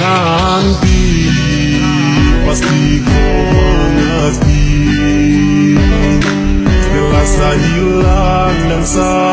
nanti pasti kau mengerti. Telah saya hilang dan saya